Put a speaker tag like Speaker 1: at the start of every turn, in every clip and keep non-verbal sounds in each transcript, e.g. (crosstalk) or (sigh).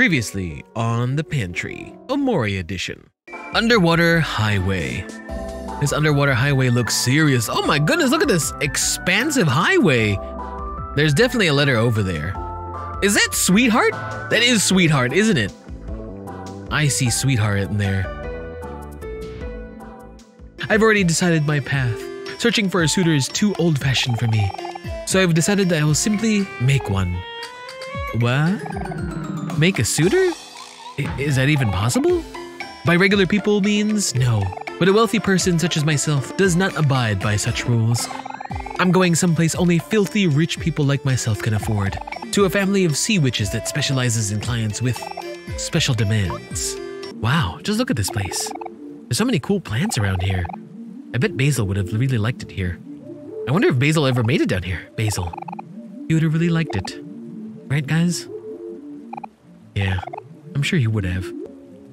Speaker 1: Previously on the pantry, Omori edition. Underwater Highway. This underwater highway looks serious. Oh my goodness, look at this expansive highway. There's definitely a letter over there. Is that Sweetheart? That is Sweetheart, isn't it? I see Sweetheart in there. I've already decided my path. Searching for a suitor is too old fashioned for me. So I've decided that I will simply make one. What? Make a suitor? I- is that even possible? By regular people means no. But a wealthy person such as myself does not abide by such rules. I'm going someplace only filthy rich people like myself can afford. To a family of sea witches that specializes in clients with special demands. Wow, just look at this place. There's so many cool plants around here. I bet Basil would have really liked it here. I wonder if Basil ever made it down here. Basil. He would have really liked it. Right, guys? Yeah, I'm sure he would have.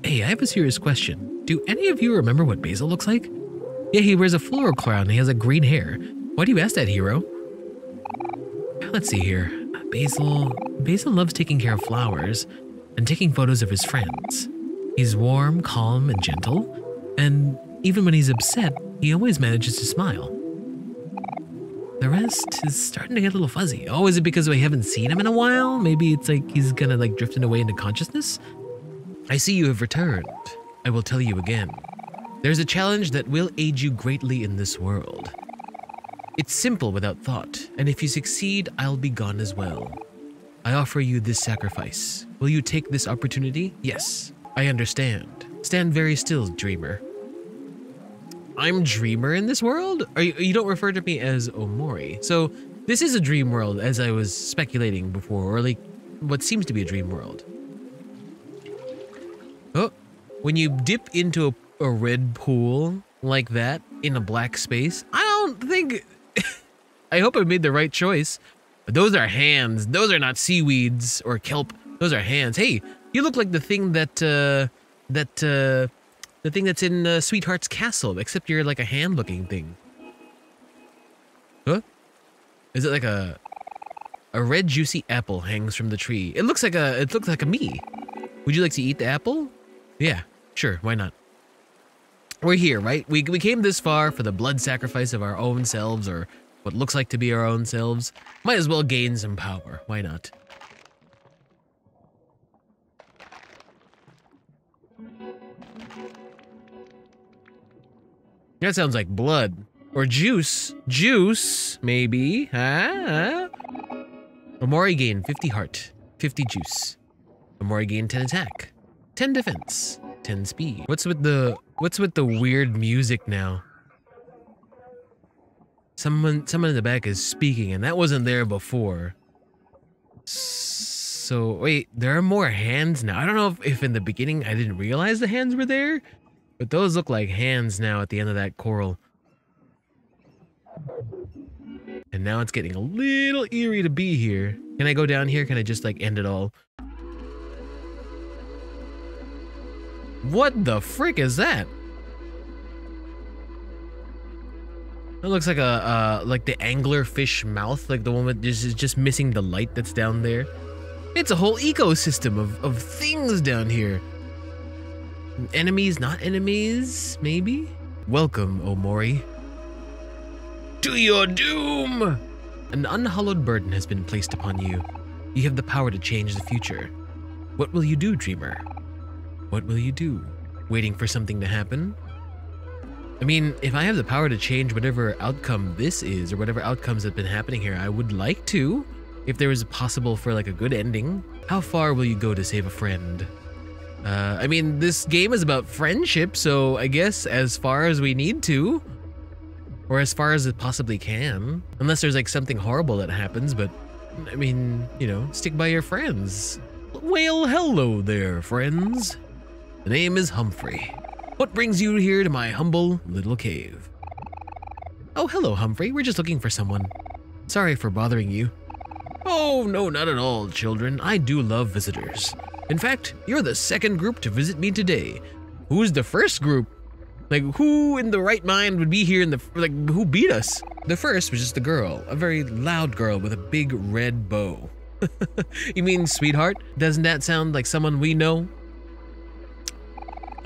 Speaker 1: Hey, I have a serious question. Do any of you remember what Basil looks like? Yeah, he wears a floral crown and he has a green hair. Why do you ask that, hero? Let's see here. Basil. Basil loves taking care of flowers and taking photos of his friends. He's warm, calm, and gentle, and even when he's upset, he always manages to smile. The rest is starting to get a little fuzzy. Oh, is it because we haven't seen him in a while? Maybe it's like he's kind of like drifting away into consciousness? I see you have returned. I will tell you again. There's a challenge that will aid you greatly in this world. It's simple without thought, and if you succeed, I'll be gone as well. I offer you this sacrifice. Will you take this opportunity? Yes, I understand. Stand very still, dreamer. I'm dreamer in this world? Are you, you don't refer to me as Omori. So this is a dream world, as I was speculating before, or like what seems to be a dream world. Oh, when you dip into a, a red pool like that in a black space, I don't think. (laughs) I hope I made the right choice. But those are hands. Those are not seaweeds or kelp. Those are hands. Hey, you look like the thing that uh, that uh, the thing that's in uh, Sweetheart's castle, except you're like a hand-looking thing. Huh? Is it like a a red juicy apple hangs from the tree? It looks like a it looks like a me. Would you like to eat the apple? Yeah, sure. Why not? We're here, right? We we came this far for the blood sacrifice of our own selves, or what looks like to be our own selves. Might as well gain some power. Why not? That sounds like blood. Or juice. Juice, maybe. Huh? Omori gain 50 heart, 50 juice. Omori gain 10 attack, 10 defense, 10 speed. What's with the what's with the weird music now? Someone someone in the back is speaking and that wasn't there before. So wait, there are more hands now. I don't know if, if in the beginning I didn't realize the hands were there, but those look like hands now at the end of that coral. And now it's getting a little eerie to be here. Can I go down here? Can I just like end it all? What the frick is that? It looks like a uh, like the angler fish mouth, like the one with just just missing the light that's down there. It's a whole ecosystem of, of things down here. Enemies, not enemies, maybe? Welcome, Omori. To your doom! An unhallowed burden has been placed upon you. You have the power to change the future. What will you do, dreamer? What will you do? Waiting for something to happen? I mean, if I have the power to change whatever outcome this is, or whatever outcomes have been happening here, I would like to. If there is a possible for like a good ending, how far will you go to save a friend? Uh, I mean, this game is about friendship, so I guess as far as we need to, or as far as it possibly can, unless there's like something horrible that happens. But I mean, you know, stick by your friends. Well, hello there, friends. The name is Humphrey. What brings you here to my humble little cave? Oh, hello, Humphrey. We're just looking for someone. Sorry for bothering you. Oh, no, not at all, children. I do love visitors. In fact, you're the second group to visit me today. Who's the first group? Like, who in the right mind would be here in the, like, who beat us? The first was just a girl, a very loud girl with a big red bow. (laughs) you mean sweetheart? Doesn't that sound like someone we know?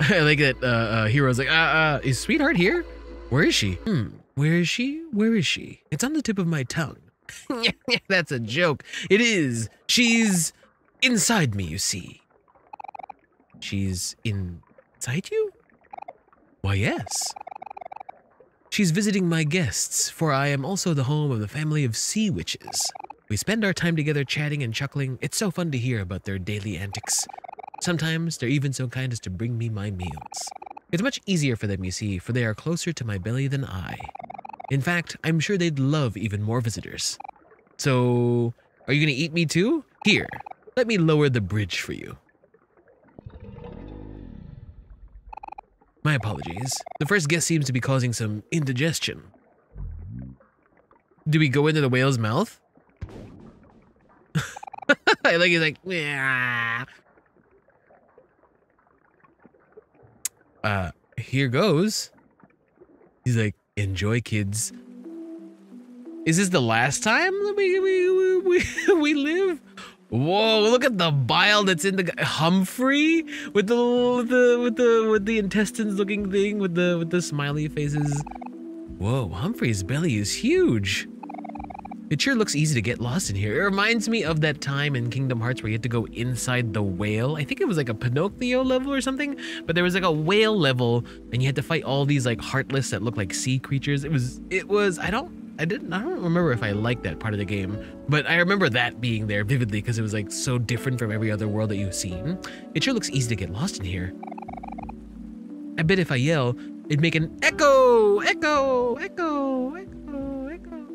Speaker 1: (laughs) I like that uh, uh, Hero's like, uh, uh, is sweetheart here? Where is she? Hmm, where is she? Where is she? It's on the tip of my tongue. (laughs) That's a joke. It is. She's inside me, you see. She's inside you? Why, yes. She's visiting my guests, for I am also the home of the family of sea witches. We spend our time together chatting and chuckling. It's so fun to hear about their daily antics. Sometimes they're even so kind as to bring me my meals. It's much easier for them, you see, for they are closer to my belly than I. In fact, I'm sure they'd love even more visitors. So, are you gonna eat me too? Here, let me lower the bridge for you. My apologies. The first guest seems to be causing some indigestion. Do we go into the whale's mouth? (laughs) I like he's like, yeah. Uh, here goes. He's like, enjoy, kids. Is this the last time we we we, (laughs) we live? Whoa! Look at the bile that's in the. Humphrey with the with the with the with the intestines looking thing with the with the smiley faces. Whoa! Humphrey's belly is huge. It sure looks easy to get lost in here. It reminds me of that time in Kingdom Hearts where you had to go inside the whale. I think it was like a Pinocchio level or something, but there was like a whale level and you had to fight all these like heartless that look like sea creatures. It was it was I don't I didn't I don't remember if I liked that part of the game, but I remember that being there vividly because it was like so different from every other world that you've seen. It sure looks easy to get lost in here. I bet if I yell, it'd make an echo, echo, echo, echo, echo.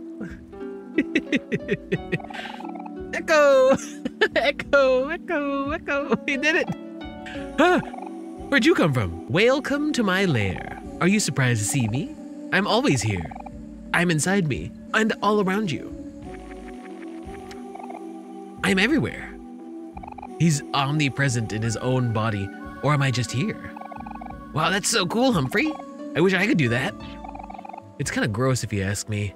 Speaker 1: (laughs) echo, (laughs) echo, echo, echo. He did it. Huh. Where'd you come from? Welcome to my lair. Are you surprised to see me? I'm always here. I'm inside me and all around you. I'm everywhere. He's omnipresent in his own body, or am I just here? Wow, that's so cool, Humphrey. I wish I could do that. It's kind of gross if you ask me.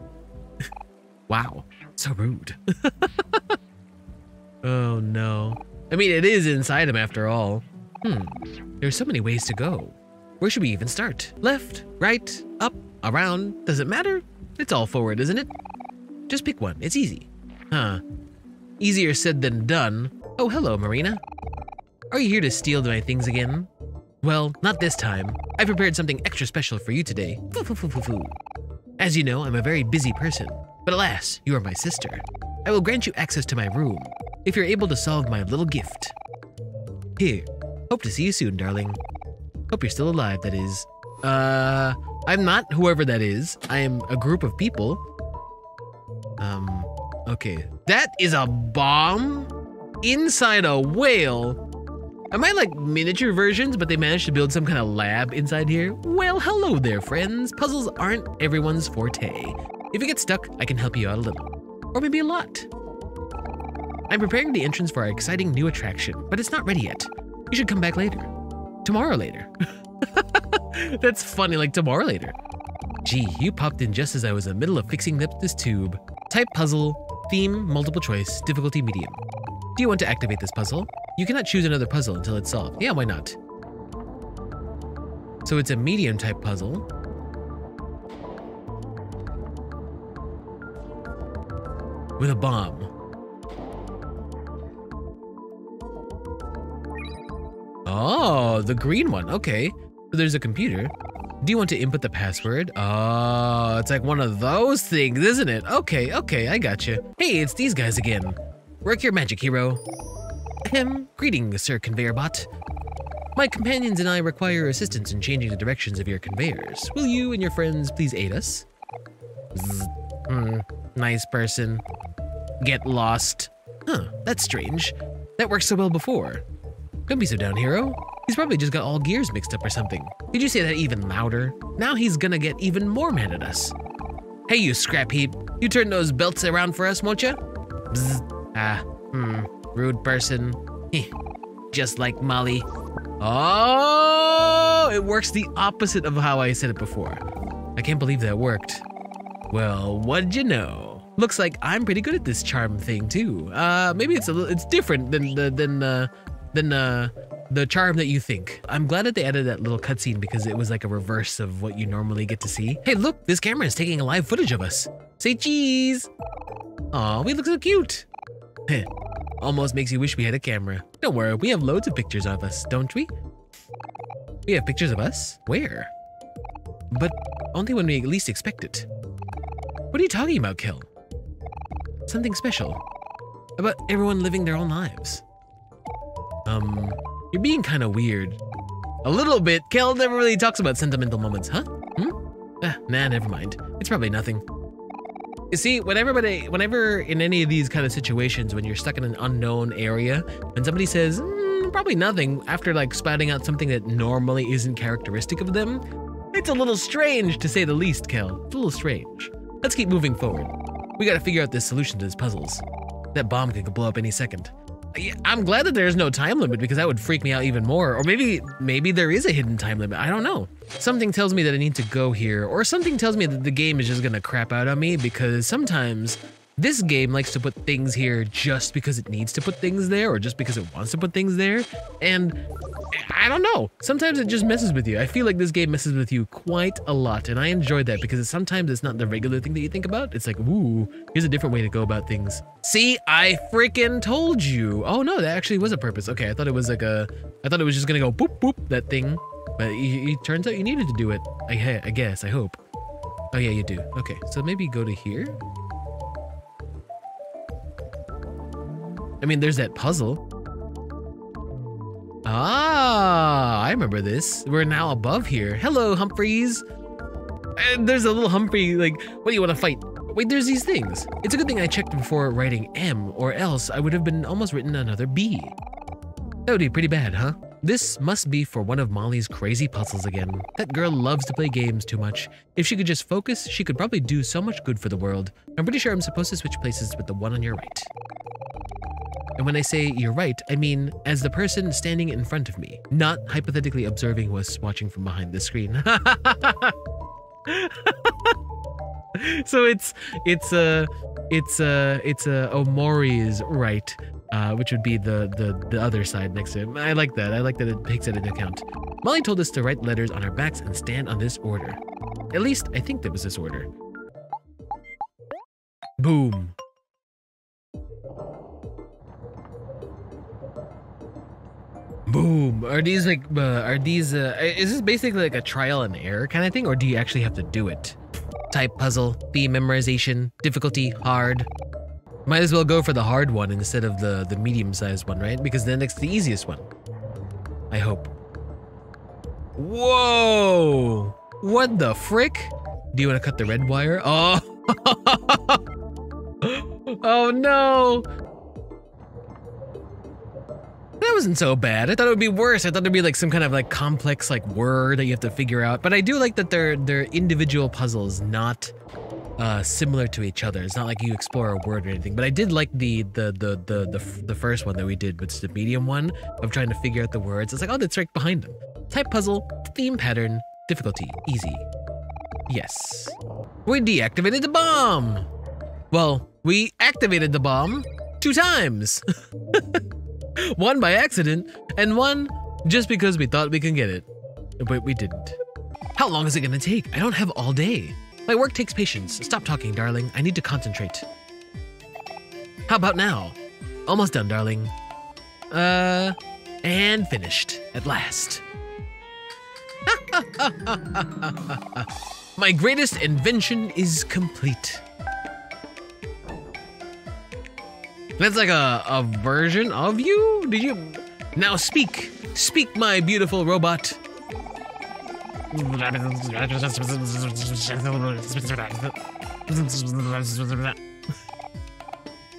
Speaker 1: (laughs) wow, so rude. (laughs) oh no. I mean, it is inside him after all. Hmm, there's so many ways to go. Where should we even start? Left, right, up, around, does it matter? It's all forward, isn't it? Just pick one, it's easy. Huh. Easier said than done. Oh, hello, Marina. Are you here to steal my things again? Well, not this time. I prepared something extra special for you today. Foo, foo, foo. As you know, I'm a very busy person, but alas, you are my sister. I will grant you access to my room if you're able to solve my little gift. Here, hope to see you soon, darling. Hope you're still alive, that is. Uh, I'm not whoever that is. I am a group of people. Um, okay. That is a bomb inside a whale. Am I like miniature versions, but they managed to build some kind of lab inside here? Well, hello there, friends. Puzzles aren't everyone's forte. If you get stuck, I can help you out a little. Or maybe a lot. I'm preparing the entrance for our exciting new attraction, but it's not ready yet. You should come back later. Tomorrow later. (laughs) (laughs) That's funny, like tomorrow later. Gee, you popped in just as I was in the middle of fixing up this tube. Type puzzle, theme, multiple choice, difficulty medium. Do you want to activate this puzzle? You cannot choose another puzzle until it's solved. Yeah, why not? So it's a medium type puzzle. With a bomb. Oh, the green one. Okay. So there's a computer. Do you want to input the password? Oh, it's like one of those things, isn't it? Okay, okay, I got you. Hey, it's these guys again. Work your magic, hero. Ahem, greetings, Sir Conveyor Bot. My companions and I require assistance in changing the directions of your conveyors. Will you and your friends please aid us? Hmm, nice person. Get lost. Huh, that's strange. That worked so well before. Don't be so down, hero. He's probably just got all gears mixed up or something. Did you say that even louder? Now he's gonna get even more mad at us. Hey, you scrap heap. You turn those belts around for us, won't you? Ah, hmm, rude person. Heh, just like Molly. Oh, it works the opposite of how I said it before. I can't believe that worked. Well, what'd you know? Looks like I'm pretty good at this charm thing too. Uh, maybe it's a little, it's different than the than uh, than uh, the charm that you think. I'm glad that they added that little cutscene because it was like a reverse of what you normally get to see. Hey, look, this camera is taking a live footage of us. Say cheese. Aw, we look so cute. Heh, (laughs) Almost makes you wish we had a camera. Don't worry, we have loads of pictures of us, don't we? We have pictures of us? Where? But only when we least expect it. What are you talking about, Kel? Something special. About everyone living their own lives. Um, you're being kind of weird. A little bit. Kel never really talks about sentimental moments, huh? Hmm? Ah, nah, never mind. It's probably nothing. You see, when everybody, whenever in any of these kind of situations, when you're stuck in an unknown area, and somebody says, mm, probably nothing, after like spouting out something that normally isn't characteristic of them, it's a little strange to say the least, Kel. It's a little strange. Let's keep moving forward. We gotta figure out this solution to these puzzles. That bomb could blow up any second. I'm glad that there's no time limit because that would freak me out even more. Or maybe maybe there is a hidden time limit. I don't know. Something tells me that I need to go here, or something tells me that the game is just gonna crap out on me because sometimes this game likes to put things here just because it needs to put things there or just because it wants to put things there. And I don't know. Sometimes it just messes with you. I feel like this game messes with you quite a lot. And I enjoy that because sometimes it's not the regular thing that you think about. It's like, ooh, here's a different way to go about things. See, I freaking told you. Oh no, that actually was a purpose. Okay, I thought it was like a, I thought it was just gonna go boop, boop, that thing. But it, it turns out you needed to do it. I, I guess, I hope. Oh yeah, you do. Okay, so maybe go to here. I mean, there's that puzzle. Ah, I remember this. We're now above here. Hello, Humphreys. And there's a little Humphrey, like, what do you want to fight? Wait, there's these things. It's a good thing I checked before writing M, or else I would have been almost written another B. That would be pretty bad, huh? This must be for one of Molly's crazy puzzles again. That girl loves to play games too much. If she could just focus, she could probably do so much good for the world. I'm pretty sure I'm supposed to switch places with the one on your right. And when I say you're right, I mean as the person standing in front of me, not hypothetically observing was watching from behind the screen. (laughs) so it's it's uh it's uh it's uh Omori's right, uh, which would be the the the other side next to him. I like that. I like that it takes it into account. Molly told us to write letters on our backs and stand on this order. At least I think there was this order. Boom. Boom. Are these like, uh, are these, uh, is this basically like a trial and error kind of thing, or do you actually have to do it? Type puzzle, theme memorization, difficulty, hard. Might as well go for the hard one instead of the, the medium-sized one, right? Because then it's the easiest one. I hope. Whoa! What the frick? Do you want to cut the red wire? Oh! (laughs) oh no! That wasn't so bad. I thought it would be worse. I thought there'd be like some kind of like complex like word that you have to figure out. But I do like that they're they're individual puzzles, not uh, similar to each other. It's not like you explore a word or anything. But I did like the the the the the, the first one that we did, which is the medium one of trying to figure out the words. It's like, oh, that's right behind them. Type puzzle, theme pattern, difficulty, easy. Yes. We deactivated the bomb. Well, we activated the bomb two times. (laughs) (laughs) one by accident, and one just because we thought we can get it. But we didn't. How long is it gonna take? I don't have all day. My work takes patience. Stop talking, darling. I need to concentrate. How about now? Almost done, darling. Uh, and finished at last. (laughs) My greatest invention is complete. That's like a, a version of you? Did you? Now speak. Speak, my beautiful robot. (laughs)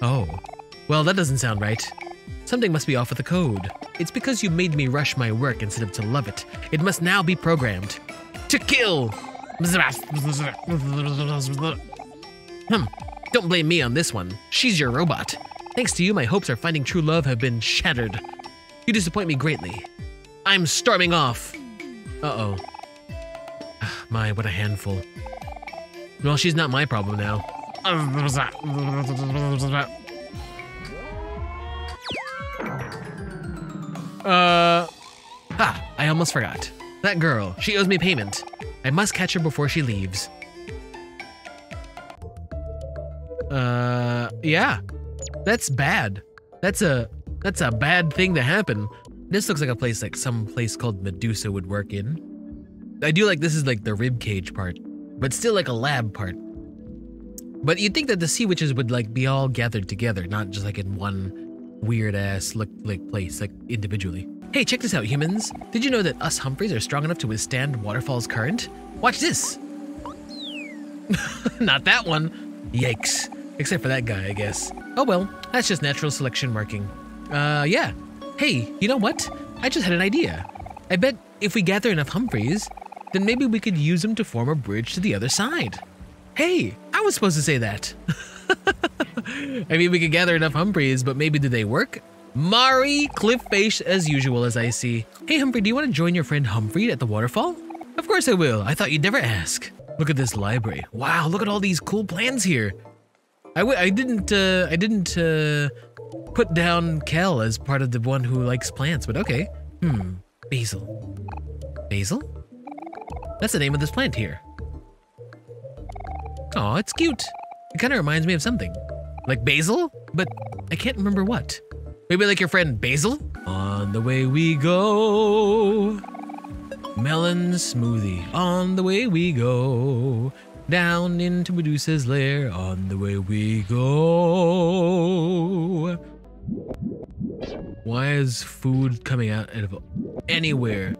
Speaker 1: Oh. Well, that doesn't sound right. Something must be off with the code. It's because you made me rush my work instead of to love it. It must now be programmed. To kill! Hmm. Don't blame me on this one. She's your robot. Thanks to you, my hopes of finding true love have been shattered. You disappoint me greatly. I'm storming off. Uh oh. (sighs) My, what a handful. Well, she's not my problem now. Uh, ha, I almost forgot. That girl, she owes me payment. I must catch her before she leaves. Uh, yeah. That's bad. That's a, that's a bad thing to happen. This looks like a place like some place called Medusa would work in. I do like this is like the rib cage part, but still like a lab part. But you'd think that the sea witches would like be all gathered together, not just like in one weird ass look like place, like individually. Hey, check this out, humans. Did you know that us Humphreys are strong enough to withstand waterfall's current? Watch this. (laughs) not that one. Yikes. Except for that guy, I guess. Oh well, that's just natural selection working. Uh, yeah. Hey, you know what? I just had an idea. I bet if we gather enough Humphreys, then maybe we could use them to form a bridge to the other side. Hey, I was supposed to say that. (laughs) I mean, we could gather enough Humphreys, but maybe do they work? Mari, cliff face as usual, as I see. Hey, Humphrey, do you want to join your friend Humphrey at the waterfall? Of course I will. I thought you'd never ask. Look at this library. Wow, look at all these cool plans here. I w I didn't, uh, I didn't, uh, put down Kel as part of the one who likes plants, but okay. Hmm, basil. Basil? That's the name of this plant here. Oh, it's cute. It kind of reminds me of something. Like basil? But I can't remember what. Maybe like your friend Basil? On the way we go. Melon smoothie. On the way we go. Down into Medusa's lair. On the way we go. Why is food coming out of anywhere?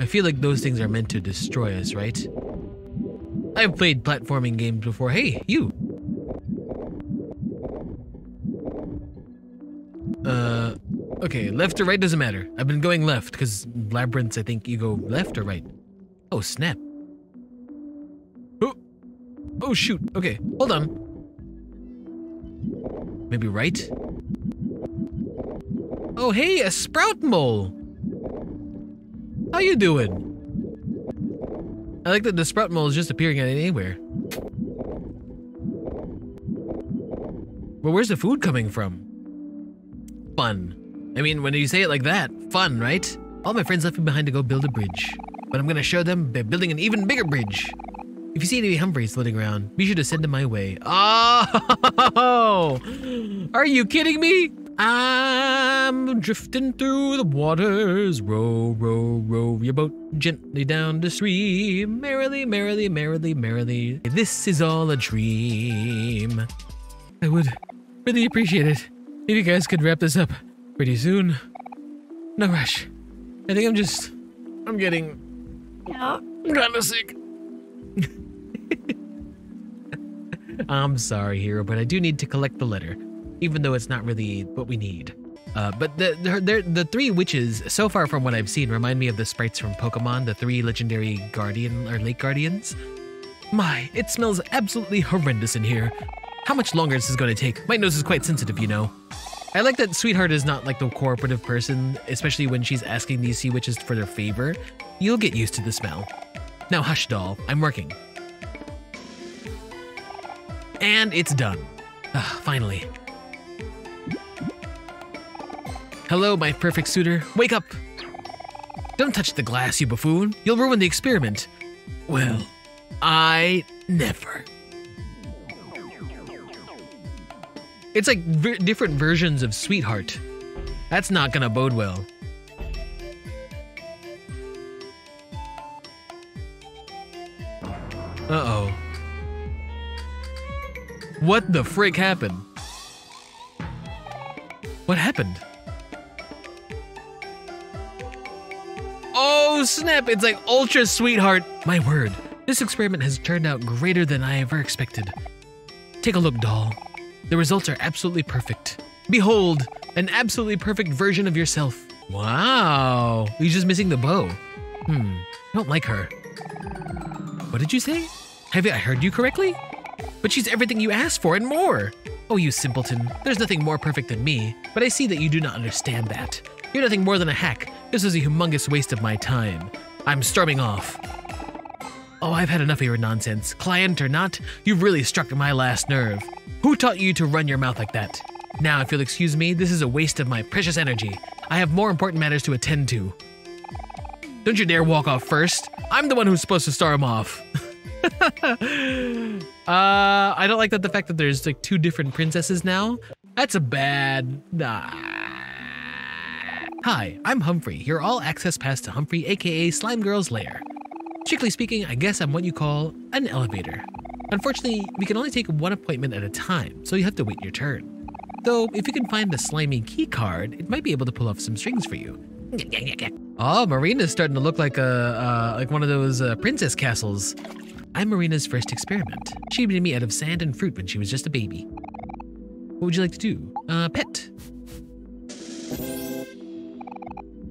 Speaker 1: I feel like those things are meant to destroy us, right? I've played platforming games before. Hey, you! Uh, okay, left or right doesn't matter. I've been going left, because labyrinths, I think you go left or right. Oh, snap. Oh, oh shoot. Okay, hold on. Maybe right? Oh, hey, a sprout mole! How you doing? I like that the sprout mole is just appearing anywhere. Well, where's the food coming from? Fun. I mean, when you say it like that, fun, right? All my friends left me behind to go build a bridge. But I'm gonna show them by building an even bigger bridge. If you see any Humphreys floating around, be sure to send them my way. Oh! (laughs) Are you kidding me? I'm drifting through the waters. Row, row, row your boat gently down the stream. Merrily, merrily, merrily, merrily. This is all a dream. I would really appreciate it if you guys could wrap this up pretty soon. No rush. I think I'm just. I'm getting. Kind of sick. (laughs) I'm sorry, hero, but I do need to collect the letter even though it's not really what we need. Uh, but the, the, the three witches, so far from what I've seen, remind me of the sprites from Pokemon, the three legendary guardian or lake guardians. My, it smells absolutely horrendous in here. How much longer is this going to take? My nose is quite sensitive, you know. I like that Sweetheart is not like the cooperative person, especially when she's asking these sea witches for their favor. You'll get used to the smell. Now hush, doll. I'm working. And it's done. Ah, finally. Hello, my perfect suitor. Wake up! Don't touch the glass, you buffoon. You'll ruin the experiment. Well, I never. It's like v different versions of Sweetheart. That's not gonna bode well. What the frick happened? What happened? Oh snap, it's like ultra sweetheart. My word, this experiment has turned out greater than I ever expected. Take a look, doll. The results are absolutely perfect. Behold, an absolutely perfect version of yourself. Wow, you're just missing the bow. Hmm, I don't like her. What did you say? Have I heard you correctly? But she's everything you asked for and more. Oh, you simpleton. There's nothing more perfect than me, but I see that you do not understand that. You're nothing more than a hack. This is a humongous waste of my time. I'm storming off. Oh, I've had enough of your nonsense. Client or not, you've really struck my last nerve. Who taught you to run your mouth like that? Now, if you'll excuse me, this is a waste of my precious energy. I have more important matters to attend to. Don't you dare walk off first. I'm the one who's supposed to start him off. (laughs) uh, I don't like that the fact that there's like two different princesses now. That's a bad. Nah. Hi, I'm Humphrey, your all access pass to Humphrey, aka Slime Girl's lair. Strictly speaking, I guess I'm what you call an elevator. Unfortunately, we can only take one appointment at a time, so you have to wait your turn. Though, if you can find the slimy key card, it might be able to pull off some strings for you. (laughs) Oh, Marina's starting to look like a uh, like one of those uh, princess castles. I'm Marina's first experiment. She made me out of sand and fruit when she was just a baby. What would you like to do? Uh, pet.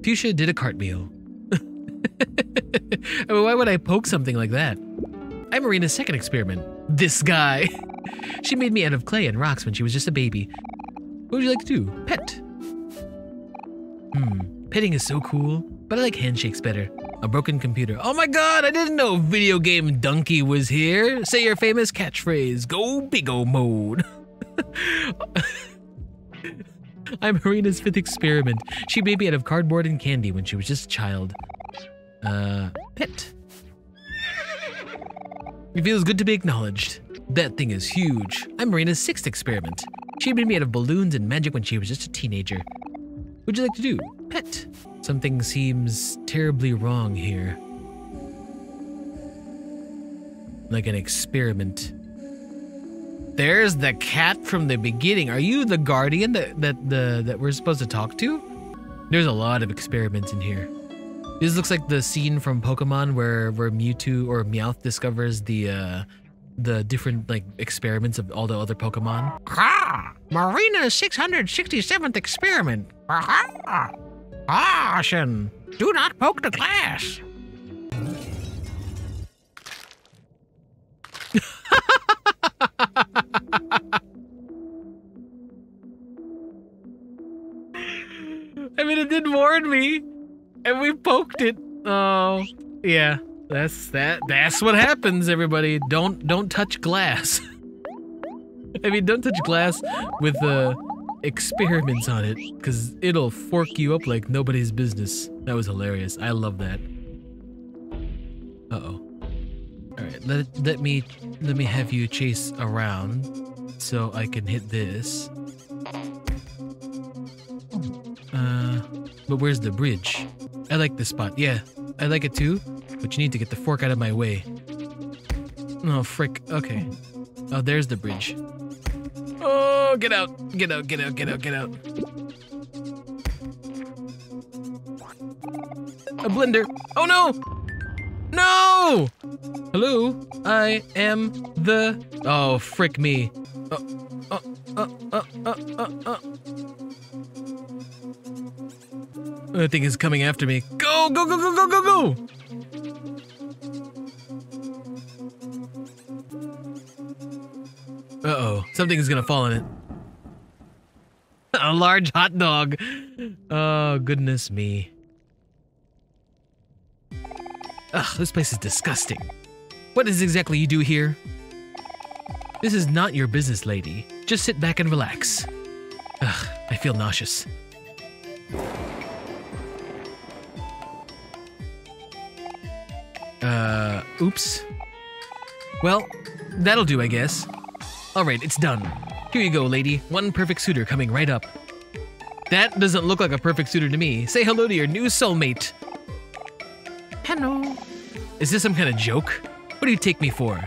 Speaker 1: Fuchsia did a cartwheel. (laughs) I mean, why would I poke something like that? I'm Marina's second experiment. This guy. (laughs) she made me out of clay and rocks when she was just a baby. What would you like to do? Pet. Hmm, petting is so cool, but I like handshakes better. A broken computer. Oh my god, I didn't know video game donkey was here. Say your famous catchphrase. Go big mode. (laughs) I'm Marina's fifth experiment. She made me out of cardboard and candy when she was just a child. Uh, pet. It feels good to be acknowledged. That thing is huge. I'm Marina's sixth experiment. She made me out of balloons and magic when she was just a teenager. What'd you like to do? Pet. Something seems terribly wrong here. Like an experiment. There's the cat from the beginning. Are you the guardian that that the that we're supposed to talk to? There's a lot of experiments in here. This looks like the scene from Pokemon where where Mewtwo or Meowth discovers the uh the different like experiments of all the other Pokemon.
Speaker 2: Ah, Marina's 667th experiment. Ah, caution! Do not poke the glass. (laughs)
Speaker 1: I mean, it did warn me, and we poked it. Oh, yeah. That's that. That's what happens, everybody. Don't don't touch glass. (laughs) I mean, don't touch glass with uh, experiments on it, because it'll fork you up like nobody's business. That was hilarious. I love that. Uh oh. All right, let let me let me have you chase around, so I can hit this. Uh, but where's the bridge? I like this spot. Yeah, I like it too. But you need to get the fork out of my way. Oh, frick. Okay. Oh, there's the bridge. Get out. Get out, get out, get out, get out. A blender. Oh, no. No! Hello? I am the... Oh, frick me. Oh, oh, oh, oh, oh, uh-oh That thing is coming after me. Go, go, go, go, go, go, go! Uh-oh, something is gonna fall in it. A large hot dog. Oh, goodness me. Ugh, this place is disgusting. What is exactly you do here? This is not your business, lady. Just sit back and relax. Ugh, I feel nauseous. Uh, oops. Well, that'll do, I guess. Alright, it's done. Here you go, lady. One perfect suitor coming right up. That doesn't look like a perfect suitor to me. Say hello to your new soulmate.
Speaker 2: Hello.
Speaker 1: Is this some kind of joke? What do you take me for?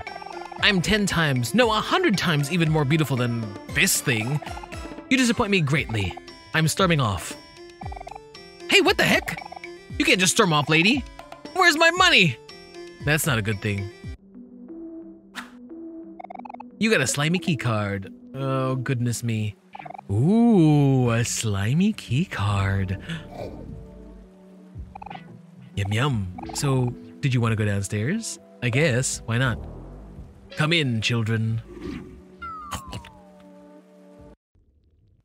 Speaker 1: I'm 10 times, no, a 100 times even more beautiful than this thing. You disappoint me greatly. I'm storming off. Hey, what the heck? You can't just storm off, lady. Where's my money? That's not a good thing. You got a slimy key card. Oh, goodness me. Ooh, a slimy key card. Yum yum. So, did you want to go downstairs? I guess. Why not? Come in, children.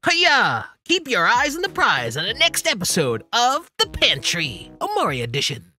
Speaker 2: Hiya! Keep your eyes on the prize on the next episode of The Pantry, Omori Edition.